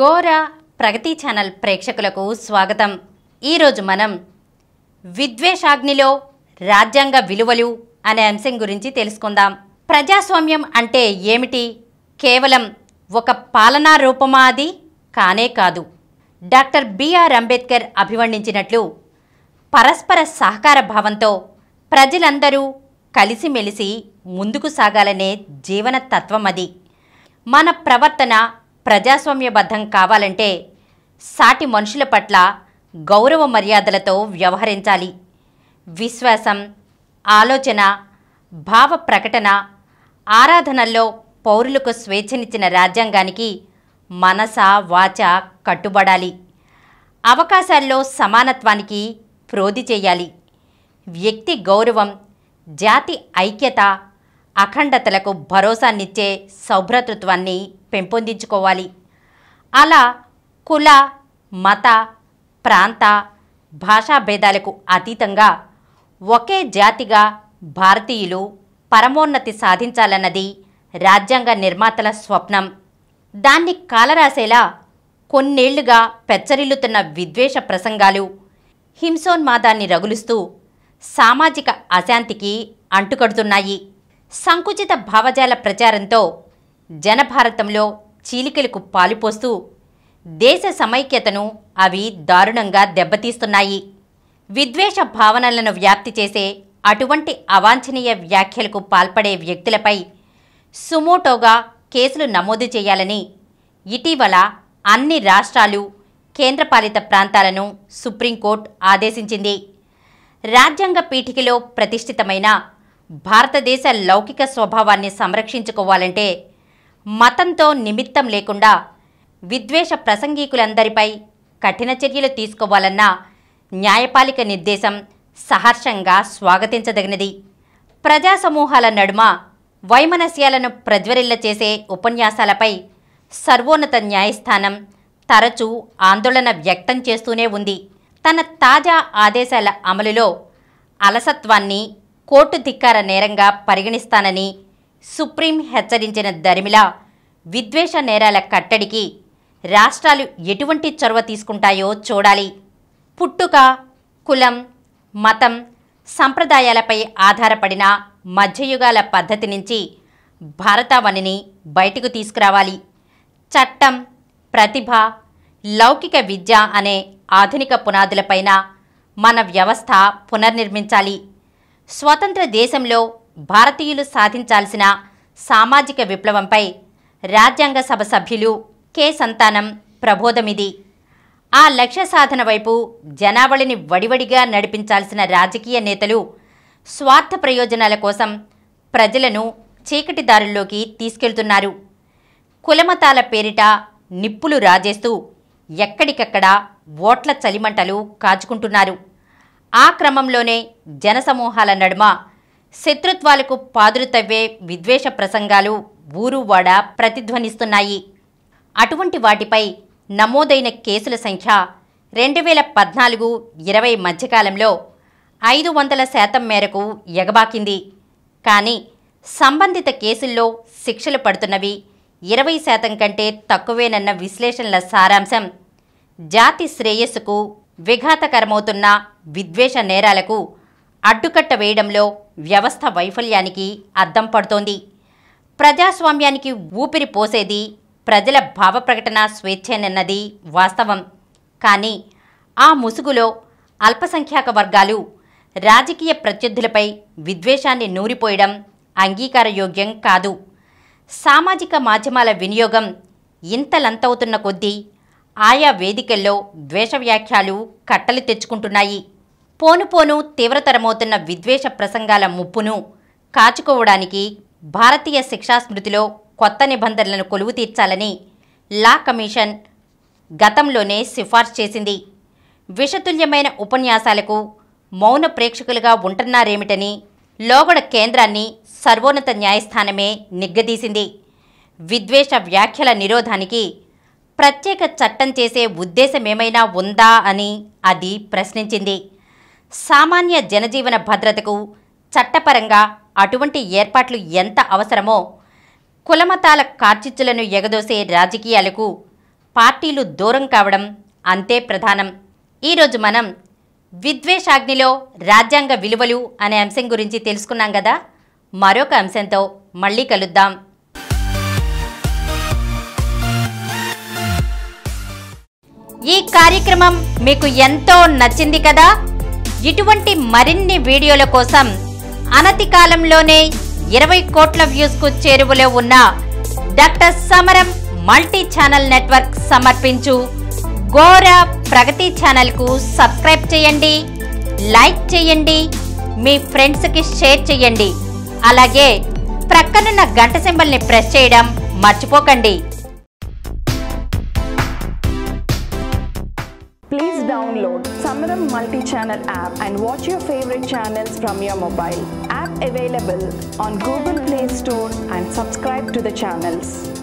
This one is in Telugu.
గోరా ప్రగతి ఛానల్ ప్రేక్షకులకు స్వాగతం. ఈరోజు మనం విద్వేషాగ్నిలో రాజ్యాంగ విలువలు అనే అంశం గురించి తెలుసుకుందాం. ప్రజాస్వామ్యం అంటే ఏమిటి? కేవలం ఒక పాలనా రూపమా అది? కానే కాదు. డాక్టర్ బిఆర్ అంబేద్కర్ అభివర్ణించినట్లు పరస్పర సహకార భావంతో ప్రజలందరూ కలిసిమెలిసి ముందుకు సాగాలనే జీవన తత్వం అది. మన ప్రవర్తన ప్రజాస్వామ్యబద్ధం కావాలంటే సాటి మనుషుల పట్ల గౌరవ మర్యాదలతో వ్యవహరించాలి. విశ్వాసం ఆలోచన భావ ప్రకటన ఆరాధనల్లో పౌరులకు స్వేచ్ఛనిచ్చిన రాజ్యాంగానికి మనస వాచ కట్టుబడాలి. అవకాశాల్లో సమానత్వానికి ప్రోధి చేయాలి. వ్యక్తి గౌరవం జాతి ఐక్యత అఖండతలకు భరోసానిచ్చే సౌభ్రతృత్వాన్ని పెంపొందించుకోవాలి. అలా కుల మత ప్రాంత భాషా భేదాలకు అతీతంగా ఒకే జాతిగా భారతీయులు పరమోన్నతి సాధించాలన్నది రాజ్యాంగ నిర్మాతల స్వప్నం. దాన్ని కాలరాసేలా కొన్నేళ్ళుగా పెచ్చరిల్లుతున్న విద్వేష ప్రసంగాలు హింసోన్మాదాన్ని రగులుస్తూ సామాజిక అశాంతికి అంటుకడుతున్నాయి. సంకుచిత భావజాల ప్రచారంతో జనభారతంలో చీలికలకు పాలుపోస్తూ దేశ సమైక్యతను అవి దారుణంగా దెబ్బతీస్తున్నాయి. విద్వేష భావనలను వ్యాప్తి చేసే అటువంటి అవాంఛనీయ వ్యాఖ్యలకు పాల్పడే వ్యక్తులపై సుమోటోగా కేసులు నమోదు చేయాలని ఇటీవల అన్ని రాష్ట్రాలు కేంద్రపాలిత ప్రాంతాలను సుప్రీంకోర్టు ఆదేశించింది. రాజ్యాంగ పీఠికలో ప్రతిష్ఠితమైన భారతదేశ లౌకిక స్వభావాన్ని సంరక్షించుకోవాలంటే మతంతో నిమిత్తం లేకుండా విద్వేష ప్రసంగికులందరిపై కఠిన చర్యలు తీసుకోవాలన్న న్యాయపాలిక నిర్దేశం సహర్షంగా స్వాగతించదగినది. ప్రజా సమూహాల నడుమ వైమనస్యాలను ప్రజ్వరిల్ల చేసే ఉపన్యాసాలపై సర్వోన్నత న్యాయస్థానం తరచూ ఆందోళన వ్యక్తం చేస్తూనే ఉంది. తన తాజా ఆదేశాల అమలులో అలసత్వాన్ని కోర్టు ధిక్కార నేరంగా పరిగణిస్తానని సుప్రీం హెచ్చరించిన దరిమిలా విద్వేష నేరాల కట్టడికి రాష్ట్రాలు ఎటువంటి చొరవ తీసుకుంటాయో చూడాలి. పుట్టుక కులం మతం సంప్రదాయాలపై ఆధారపడిన మధ్యయుగాల పద్ధతి నుంచి భారతావనిని బయటకు తీసుకురావాలి. చట్టం ప్రతిభ లౌకిక విద్య అనే ఆధునిక పునాదులపైన మన వ్యవస్థ పునర్నిర్మించాలి. స్వతంత్ర దేశంలో భారతీయులు సాధించాల్సిన సామాజిక విప్లవంపై రాజ్యాంగ సభ సభ్యులు కె. సంతానం ప్రబోధమిది. ఆ లక్ష్య సాధన వైపు జనావళిని వడివడిగా నడిపించాల్సిన రాజకీయ నేతలు స్వార్థ ప్రయోజనాల కోసం ప్రజలను చీకటిదారుల్లోకి తీసుకెళ్తున్నారు. కులమతాల పేరిట నిప్పులు రాజేస్తూ ఎక్కడికక్కడ ఓట్ల చలిమంటలు కాచుకుంటున్నారు. ఆ క్రమంలోనే జనసమూహాల నడుమ శత్రుత్వాలకు పాదులు తవ్వే విద్వేష ప్రసంగాలు ఊరువాడ ప్రతిధ్వనిస్తున్నాయి. అటువంటి వాటిపై నమోదైన కేసుల సంఖ్య రెండు వేల పద్నాలుగు ఇరవై మధ్యకాలంలో ఐదు వందల శాతం మేరకు ఎగబాకింది. కానీ సంబంధిత కేసుల్లో శిక్షలు పడుతున్నవి ఇరవై శాతం కంటే తక్కువేనన్న విశ్లేషణల సారాంశం జాతి శ్రేయస్సుకు విఘాతకరమవుతున్న విద్వేష నేరాలకు అడ్డుకట్ట వేయడంలో వ్యవస్థ వైఫల్యానికి అద్దం పడుతోంది. ప్రజాస్వామ్యానికి ఊపిరి పోసేది ప్రజల భావప్రకటన స్వేచ్ఛనన్నది వాస్తవం. కానీ ఆ ముసుగులో అల్పసంఖ్యాక వర్గాలు రాజకీయ ప్రత్యర్థులపై విద్వేషాన్ని నూరిపోయడం అంగీకారయోగ్యం కాదు. సామాజిక మాధ్యమాల వినియోగం ఇంతలంతవుతున్న కొద్దీ ఆయా వేదికల్లో ద్వేష వ్యాఖ్యలు కట్టలు తెచ్చుకుంటున్నాయి. పోను పోను తీవ్రతరమవుతున్న విద్వేష ప్రసంగాల ముప్పును కాచుకోవడానికి భారతీయ శిక్షా స్మృతిలో కొత్త నిబంధనలను కొలువు తీర్చాలని లా కమిషన్ గతంలోనే సిఫార్సు చేసింది. విషతుల్యమైన ఉపన్యాసాలకు మౌన ప్రేక్షకులుగా ఉంటున్నారేమిటని లోగడ కేంద్రాన్ని సర్వోన్నత న్యాయస్థానమే నిగ్గదీసింది. విద్వేష వ్యాఖ్యల నిరోధానికి ప్రత్యేక చట్టం చేసే ఉద్దేశమేమైనా ఉందా అని అది ప్రశ్నించింది. సామాన్య జనజీవన భద్రతకు చట్టపరంగా అటువంటి ఏర్పాట్లు ఎంత అవసరమో కులమతాల కార్చిచ్చులను ఎగదోసే రాజకీయాలకు పార్టీలు దూరం కావడం అంతే ప్రధానం. ఈరోజు మనం విద్వేషాగ్నిలో రాజ్యాంగ విలువలు అనే అంశం గురించి తెలుసుకున్నాం కదా? మరొక అంశంతో మళ్ళీ కలుద్దాం. ఈ కార్యక్రమం మీకు ఎంతో నచ్చింది కదా? ఇటువంటి మరిన్ని వీడియోల కోసం అనతి కాలంలోనే ఇరవై కోట్ల వ్యూస్కు చేరువలో ఉన్న డాక్టర్ సమరం మల్టీ ఛానల్ నెట్వర్క్ సమర్పించు. ఘోర ప్రగతి ఛానల్కు సబ్స్క్రైబ్ చేయండి లైక్ చేయండి మీ ఫ్రెండ్స్కి షేర్ చేయండి. అలాగే ప్రక్కనున్న గంట సింబల్ని ప్రెస్ చేయడం మర్చిపోకండి. Download Samaram multi-channel app and watch your favorite channels from your mobile. App available on Google Play Store and subscribe to the channels.